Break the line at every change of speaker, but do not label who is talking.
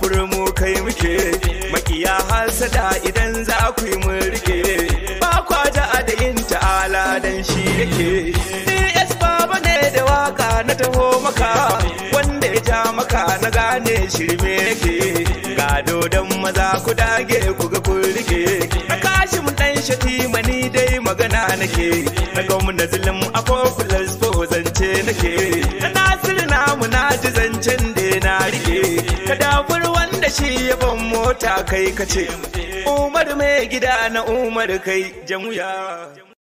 ka dafur mu kai muke. Makiya hasada idan za ku yi mun riƙe. Ba kwa da adayin ta'ala dan shi yake. DS baba ne da waƙa na taho maka. Wanda ya ja maka na gane shirme yake. Gado dan maza ku dage ku ga kun riƙe. Na kashi mu dan shatima ni dai magana nake. Na gwamna zulum a popular riƙe. Ka dafur wanda shi ya ban mota kai kace. Umar mai gida na Umar kai jamuya.